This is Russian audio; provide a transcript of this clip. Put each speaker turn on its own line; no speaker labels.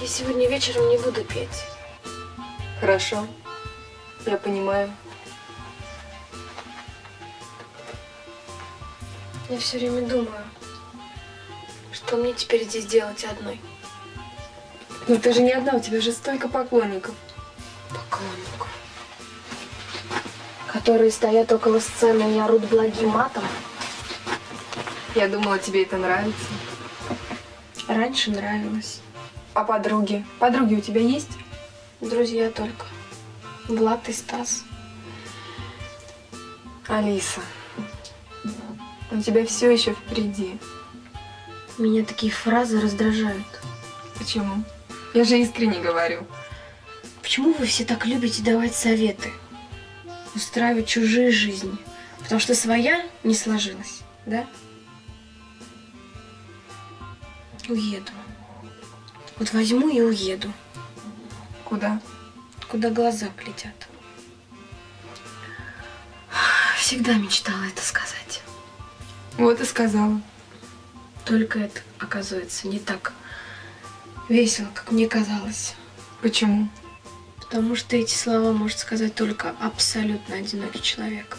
Я сегодня вечером не буду петь.
Хорошо. Я понимаю.
Я все время думаю, что мне теперь здесь делать одной.
Но ты же не одна, у тебя же столько поклонников.
Поклонников. Которые стоят около сцены и орут благим матом.
Я думала, тебе это нравится.
Раньше нравилось.
А подруги? Подруги у тебя есть?
Друзья только. Влад и Стас.
Алиса, у тебя все еще впереди.
Меня такие фразы раздражают.
Почему? Я же искренне говорю.
Почему вы все так любите давать советы? Устраивать чужие жизни? Потому что своя не сложилась, да? Уеду. Вот возьму и уеду,
Куда?
куда глаза глядят. Всегда мечтала это сказать.
Вот и сказала.
Только это, оказывается, не так весело, как мне казалось.
Почему?
Потому что эти слова может сказать только абсолютно одинокий человек.